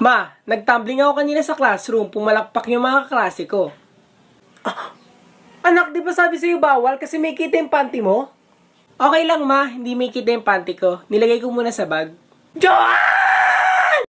Ma, nagtumbling ako kanina sa classroom, pumalakpak yung mga kaklase ko. Ah, anak, di ba sabi sa'yo bawal kasi may kita yung panty mo? Okay lang ma, hindi may kita yung panty ko. Nilagay ko muna sa bag. Joa!